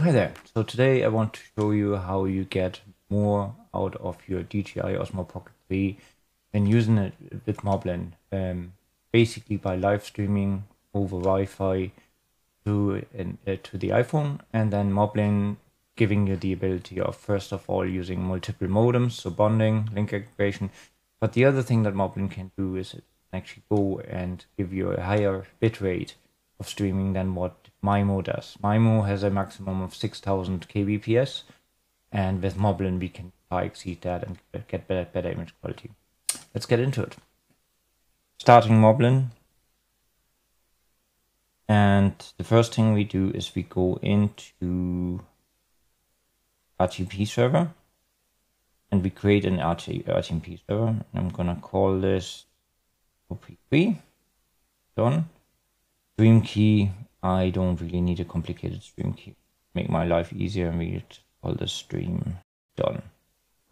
Hi there. So today I want to show you how you get more out of your DJI Osmo Pocket 3 and using it with Moblin. Um, basically by live streaming over Wi-Fi to uh, to the iPhone and then Moblin giving you the ability of first of all using multiple modems, so bonding, link aggregation. But the other thing that Moblin can do is it actually go and give you a higher bitrate of streaming than what MIMO does. MIMO has a maximum of 6000 kbps, and with Moblin we can exceed that and get better, better image quality. Let's get into it. Starting Moblin, and the first thing we do is we go into RTP server and we create an RT, RTMP server. I'm gonna call this OP3. Done. Stream key. I don't really need a complicated stream key. Make my life easier and we call the stream. Done.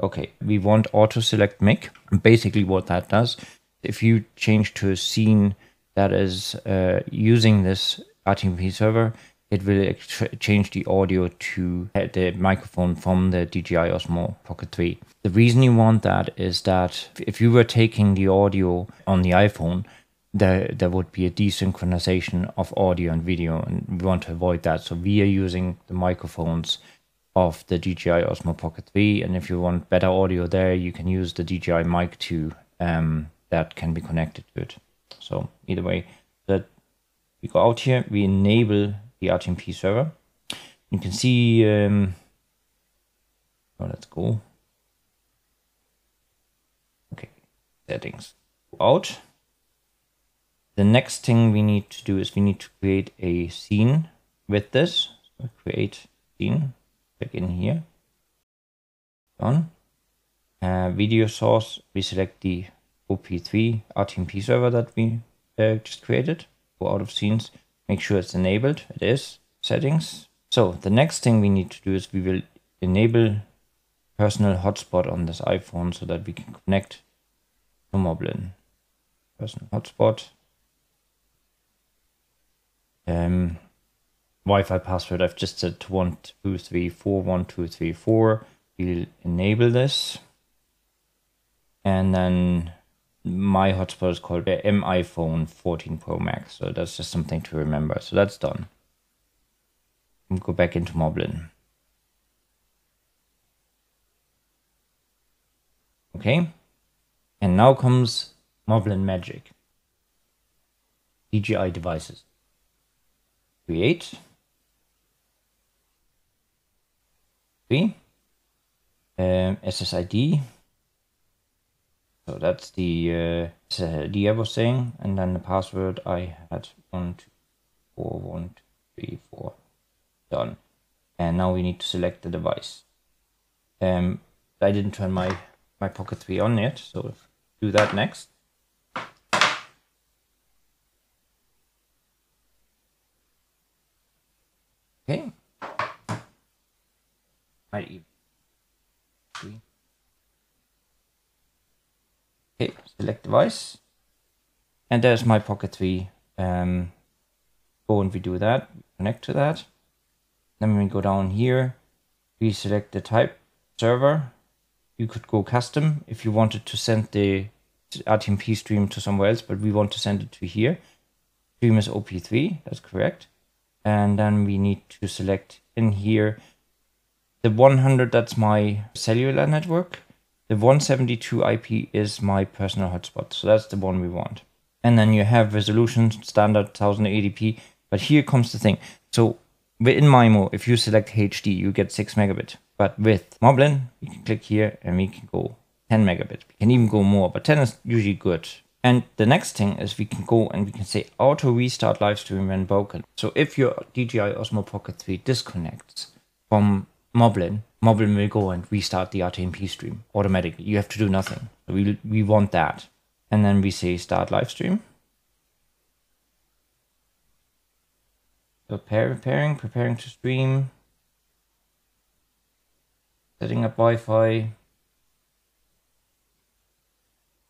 Okay, we want auto select mic. Basically, what that does, if you change to a scene that is uh, using this RTMP server, it will change the audio to the microphone from the DJI Osmo Pocket 3. The reason you want that is that if you were taking the audio on the iPhone, there, there would be a desynchronization of audio and video, and we want to avoid that. So we are using the microphones of the DJI Osmo Pocket 3, and if you want better audio there, you can use the DJI Mic 2 um, that can be connected to it. So either way, that we go out here, we enable the RTMP server. You can see, um, oh, let's go. Okay, settings, go out. The next thing we need to do is we need to create a scene with this. So create scene, click in here. Done. Uh, video source, we select the OP3 RTMP server that we uh, just created. Go out of scenes, make sure it's enabled. It is. Settings. So the next thing we need to do is we will enable personal hotspot on this iPhone so that we can connect to Moblin. Personal hotspot. Um, Wi-Fi password I've just to one two three four one two three four. We'll enable this, and then my hotspot is called the M iPhone 14 Pro Max. So that's just something to remember. So that's done. We'll go back into Moblin. Okay. And now comes Moblin Magic. DJI devices. Create. Three. Um, SSID so that's the uh, the I was saying, and then the password I had one two four one two three four done, and now we need to select the device. Um, I didn't turn my my Pocket 3 on yet, so do that next. Okay. Might even Okay, select device. And there's my Pocket 3. Um, go and we do that, connect to that. Then we go down here, we select the type server. You could go custom if you wanted to send the RTMP stream to somewhere else, but we want to send it to here. Stream is OP3, that's correct. And then we need to select in here the 100, that's my cellular network. The 172 IP is my personal hotspot, so that's the one we want. And then you have resolution standard 1080p, but here comes the thing. So within MIMO, if you select HD, you get 6 megabit. But with Moblin, you can click here and we can go 10 megabit. We can even go more, but 10 is usually good. And the next thing is we can go and we can say auto restart live stream when broken. So if your DJI Osmo Pocket 3 disconnects from Moblin, Moblin will go and restart the RTMP stream automatically. You have to do nothing. We, we want that. And then we say start live stream. Prepare, preparing, preparing to stream. Setting up Wi-Fi.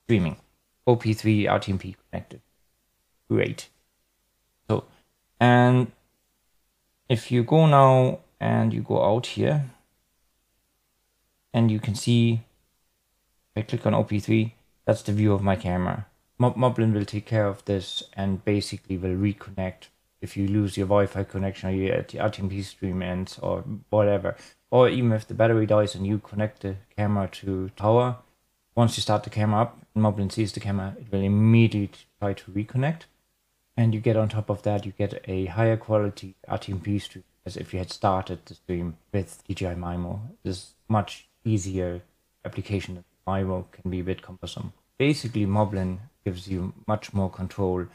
Streaming. OP3 RTMP connected. Great. So, and if you go now and you go out here and you can see I click on OP3 that's the view of my camera. Mob Moblin will take care of this and basically will reconnect if you lose your Wi-Fi connection or your RTMP stream ends or whatever. Or even if the battery dies and you connect the camera to tower once you start the camera up and Moblin sees the camera it will immediately try to reconnect. And you get on top of that you get a higher quality RTMP stream as if you had started the stream with DJI Mimo. This much easier application. Of MIMO can be a bit cumbersome. Basically, Moblin gives you much more control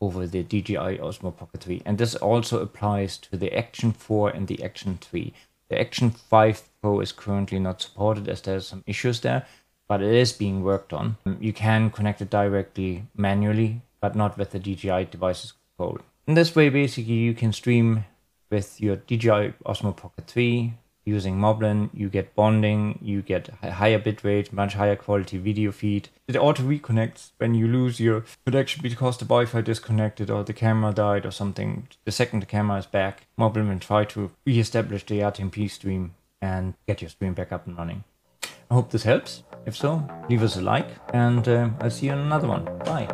over the DJI Osmo Pocket 3. And this also applies to the Action 4 and the Action 3. The Action 5 Pro is currently not supported as there's some issues there, but it is being worked on. Um, you can connect it directly manually, but not with the DJI devices control. In this way, basically, you can stream with your DJI Osmo Pocket 3 using Moblin, you get bonding, you get higher bitrate, much higher quality video feed. It auto reconnects when you lose your connection because the Wi-Fi disconnected or the camera died or something. The second the camera is back, Moblin will try to re-establish the RTMP stream and get your stream back up and running. I hope this helps. If so, leave us a like and uh, I'll see you in another one. Bye.